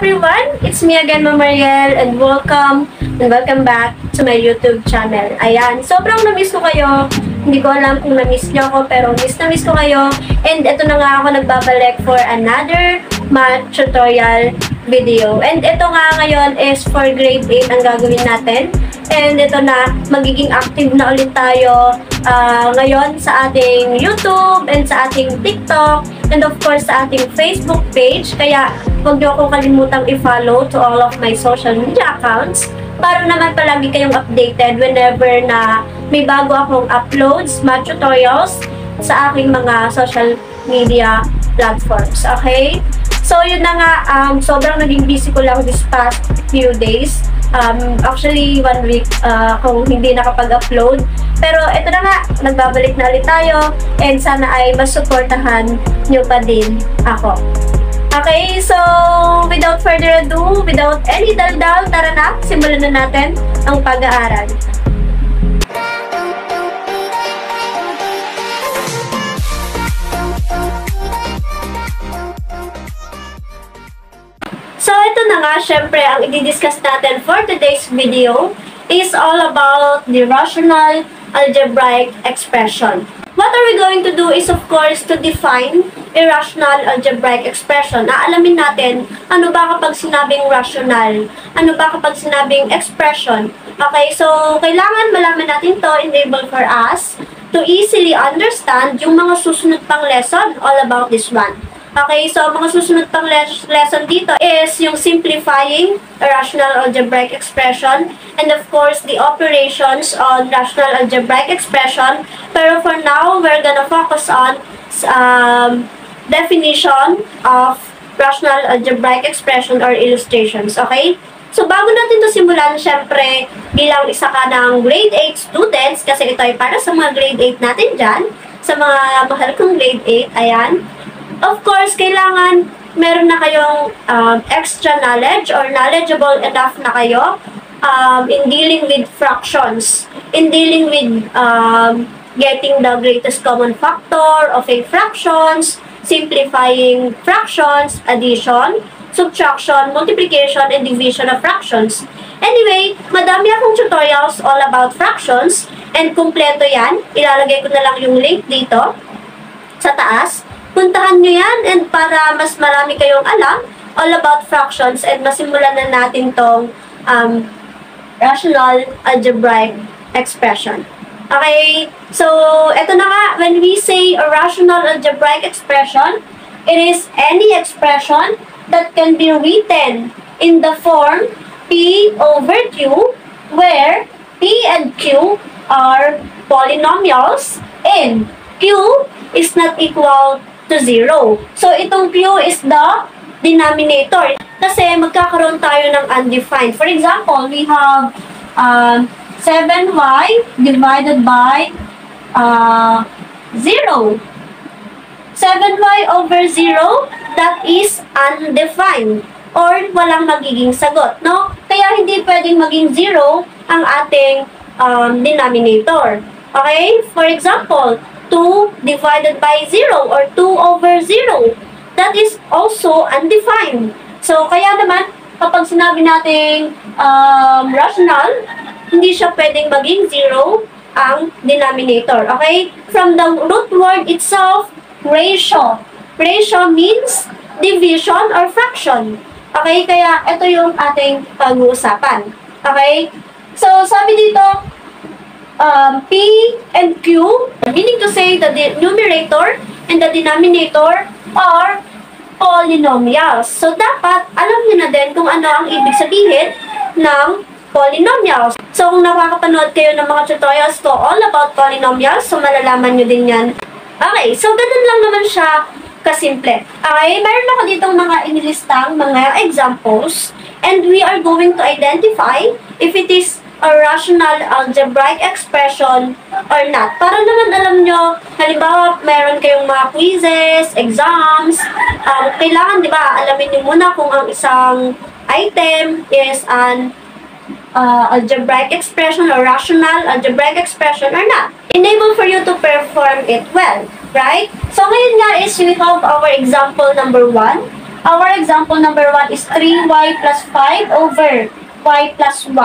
everyone! It's me again, Mama Mariel, and welcome and welcome back to my YouTube channel. Ayan, sobrang na-miss ko kayo. Hindi ko alam kung na-miss nyo ako, pero miss na miss ko kayo. And ito na nga ako nagbabalik for another math tutorial video. And ito nga ngayon is for grade 8 ang gagawin natin. And ito na, magiging active na ulit tayo uh, ngayon sa ating YouTube and sa ating TikTok and of course sa ating Facebook page. Kaya huwag niyo akong kalimutang i-follow to all of my social media accounts para naman palagi kayong updated whenever na may bago akong uploads, math tutorials sa aking mga social media platforms. Okay? So, yun na nga, um, sobrang naging busy ko lang this past few days. Um, actually, one week uh, kung hindi nakapag-upload. Pero ito na nga, nagbabalik na ulit tayo and sana ay masuportahan nyo pa din ako. Okay, so without further ado, without any daldal, tara na, simulan na natin ang pag-aaral. Na nga, syempre, ang i-discuss natin for today's video is all about the rational algebraic expression. What are we going to do is, of course, to define a rational algebraic expression. Aalamin natin, ano ba kapag sinabing rational? Ano ba kapag sinabing expression? Okay, so, kailangan malaman natin to, enable for us to easily understand yung mga susunod pang lesson all about this one. Okay, so mga susunod pang les lesson dito is yung simplifying rational algebraic expression and of course the operations on rational algebraic expression. Pero for now, we're gonna focus on um, definition of rational algebraic expression or illustrations. Okay? So, bago natin to simulan, syempre, bilang isa ka ng grade 8 students, kasi ito ay para sa mga grade 8 natin dyan, sa mga mahal kong grade 8, ayan, of course, kailangan meron na kayong um, extra knowledge or knowledgeable enough na kayo um, in dealing with fractions, in dealing with um, getting the greatest common factor of a fractions, simplifying fractions, addition, subtraction, multiplication, and division of fractions. Anyway, madami akong tutorials all about fractions and kumpleto yan. Ilalagay ko na lang yung link dito sa taas puntahan nyo yan and para mas marami kayong alam all about fractions and masimulan na natin tong um, rational algebraic expression. Okay, so ito na nga, when we say a rational algebraic expression, it is any expression that can be written in the form P over Q, where P and Q are polynomials and Q is not equal to 0. So, itong Q is the denominator. Kasi magkakaroon tayo ng undefined. For example, we have um, 7y divided by uh, 0. 7y over 0, that is undefined or walang magiging sagot, no? Kaya hindi pwedeng maging 0 ang ating um, denominator. Okay? For example, 2 divided by 0 or 2 over 0. That is also undefined. So, kaya naman, kapag sinabi nating um, rational, hindi siya pwedeng maging 0 ang denominator. Okay? From the root word itself, ratio. Ratio means division or fraction. Okay? Kaya ito yung ating pag-uusapan. Okay? So, sabi dito, um, P and Q, meaning to say that the numerator and the denominator are polynomials. So, dapat alam niyo na din kung ano ang ibig sabihin ng polynomials. So, kung nakakapanood kayo ng mga tutorials ko all about polynomials, so malalaman nyo din yan. Okay, so ganun lang naman siya kasimple. Okay, meron ako ditong mga inilistang mga examples and we are going to identify if it is a rational algebraic expression or not. Para naman alam nyo, halimbawa, meron kayong mga quizzes, exams, um, kailangan, di ba, alamin nyo muna kung ang isang item is an uh, algebraic expression or rational algebraic expression or not. Enable for you to perform it well, right? So, ngayon nga is we have our example number one. Our example number 1 is 3y plus 5 over y plus 1.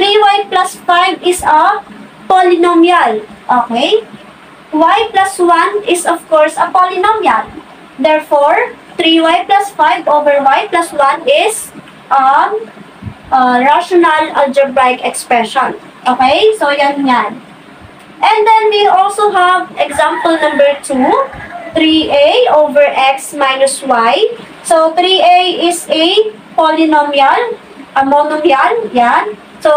3y plus 5 is a polynomial. Okay? y plus 1 is of course a polynomial. Therefore, 3y plus 5 over y plus 1 is um, a rational algebraic expression. Okay? So, yan yan. And then we also have example number 2, 3a over x minus y. So, 3a is a polynomial, a monomial, yan. So,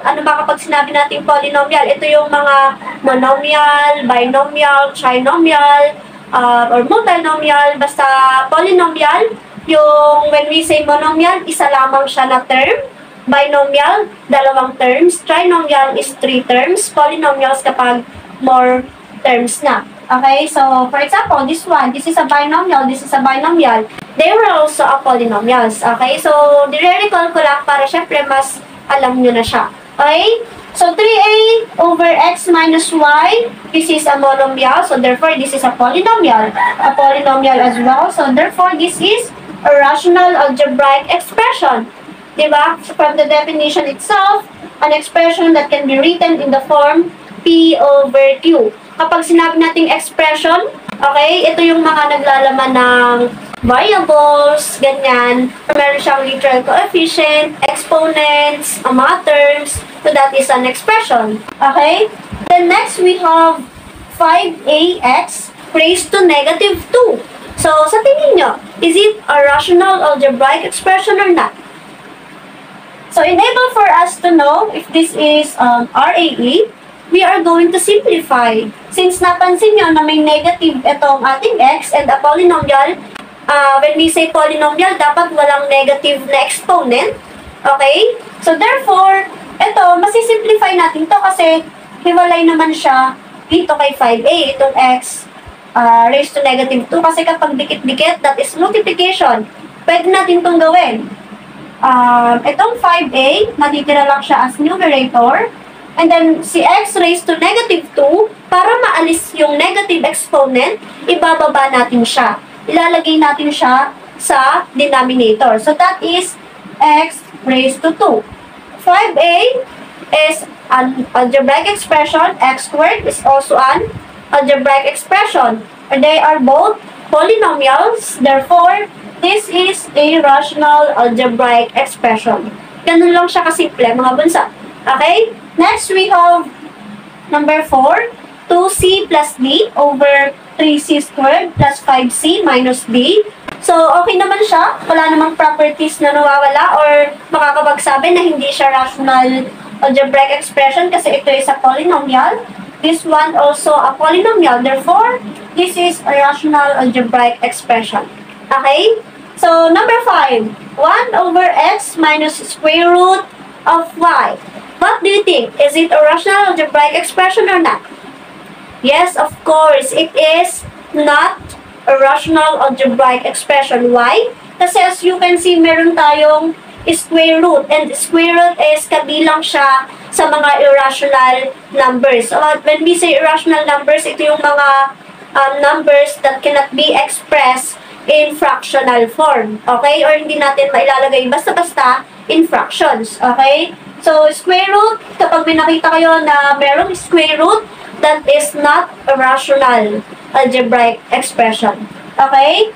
ano ba kapag sinabi natin polynomial? Ito yung mga monomial, binomial, trinomial, uh, or multinomial, basta polynomial. Yung when we say monomial, isa lamang siya na term. Binomial, dalawang terms. Trinomial is three terms. Polynomials kapag more terms na. Okay, so for example, this one, this is a binomial, this is a binomial. They were also a polynomials. Okay, so nire-recall ko lang para syempre mas alam nyo na siya. Okay? So 3a over x minus y, this is a monomial, so therefore this is a polynomial. A polynomial as well, so therefore this is a rational algebraic expression. Diba? So from the definition itself, an expression that can be written in the form P over Q. Kapag sinabi nating expression, okay, ito yung mga naglalaman ng variables, ganyan. Meron siyang literal coefficient, exponents, mga terms. So that is an expression. Okay? Then next we have 5ax raised to negative 2. So, sa tingin nyo, is it a rational algebraic expression or not? So, in able for us to know if this is um, RAE, we are going to simplify. Since napansin nyo na may negative itong ating x and a polynomial, uh, when we say polynomial, dapat walang negative na exponent. Okay? So, therefore, ito, masisimplify natin to kasi hiwalay naman siya dito kay 5a, itong x uh, raised to negative 2. Kasi kapag dikit-dikit, that is multiplication. Pwede natin itong gawin um, itong 5a, matitira lang siya as numerator. And then, si x raised to negative 2, para maalis yung negative exponent, ibababa natin siya. Ilalagay natin siya sa denominator. So, that is x raised to 2. 5a is an algebraic expression. x squared is also an algebraic expression. And they are both polynomials. Therefore, This is a rational algebraic expression. Ganun lang siya kasimple, mga bunsa. Okay? Next, we have number 4, 2c plus d over 3c squared plus 5c minus d. So, okay naman siya. Wala namang properties na nawawala or makakapagsabi na hindi siya rational algebraic expression kasi ito is a polynomial. This one also a polynomial. Therefore, this is a rational algebraic expression. Okay? So, number 5. 1 over x minus square root of y. What do you think? Is it a rational algebraic expression or not? Yes, of course. It is not a rational algebraic expression. Why? Kasi as you can see, meron tayong square root. And square root is kabilang siya sa mga irrational numbers. So, when we say irrational numbers, ito yung mga um, numbers that cannot be expressed in fractional form. Okay? Or hindi natin mailalagay basta-basta in fractions. Okay? So, square root, kapag may nakita kayo na merong square root, that is not a rational algebraic expression. Okay?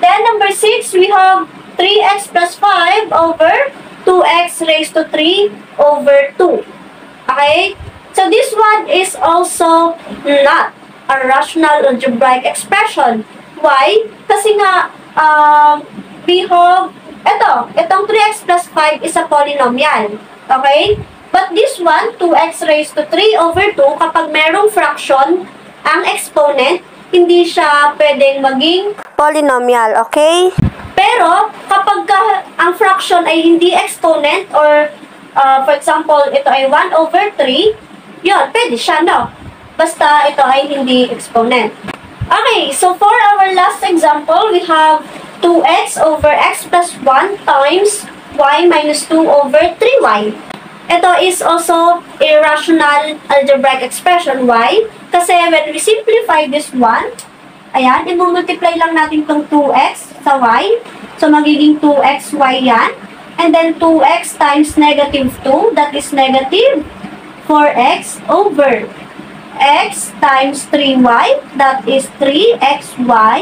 Then, number 6, we have 3x plus 5 over 2x raised to 3 over 2. Okay? So, this one is also not a rational algebraic expression. Why? Kasi nga, um, we have, ito, itong 3x plus 5 is a polynomial. Okay? But this one, 2x raised to 3 over 2, kapag merong fraction, ang exponent, hindi siya pwedeng maging polynomial, okay? Pero, kapag ka, ang fraction ay hindi exponent, or, uh, for example, ito ay 1 over 3, yun, pwede siya, no? Basta ito ay hindi exponent. Okay, so for our last example, we have 2x over x plus 1 times y minus 2 over 3y. Ito is also a rational algebraic expression. Why? Kasi when we simplify this one, ayan, i-multiply lang natin itong 2x sa y. So, magiging 2xy yan. And then 2x times negative 2, that is negative 4x over x times 3y, that is 3xy.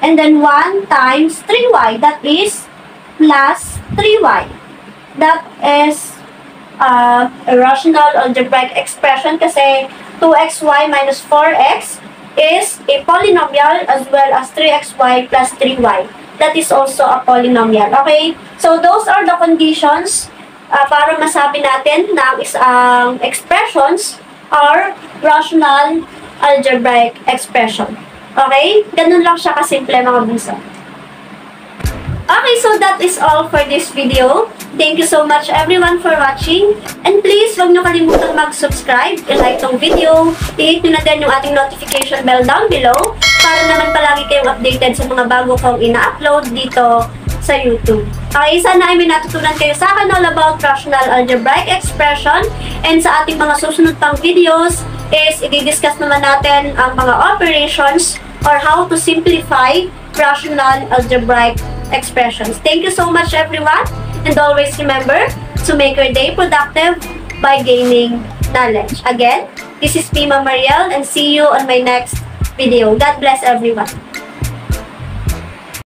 And then 1 times 3y, that is plus 3y. That is uh, a rational algebraic expression kasi 2xy minus 4x is a polynomial as well as 3xy plus 3y. That is also a polynomial. Okay? So, those are the conditions uh, para masabi natin na ang isang expressions are rational algebraic expression. Okay? Ganun lang siya kasimple mga bunso. Okay, so that is all for this video. Thank you so much everyone for watching. And please, huwag niyo kalimutang mag-subscribe, i-like tong video, i-hit nyo na din yung ating notification bell down below para naman palagi kayong updated sa mga bago kong ina-upload dito sa YouTube. Okay, sana ay may natutunan kayo sa akin all about rational algebraic expression and sa ating mga susunod pang videos is i-discuss naman natin ang mga operations or how to simplify rational algebraic expressions. Thank you so much everyone and always remember to make your day productive by gaining knowledge. Again, this is Pima Mariel and see you on my next video. God bless everyone.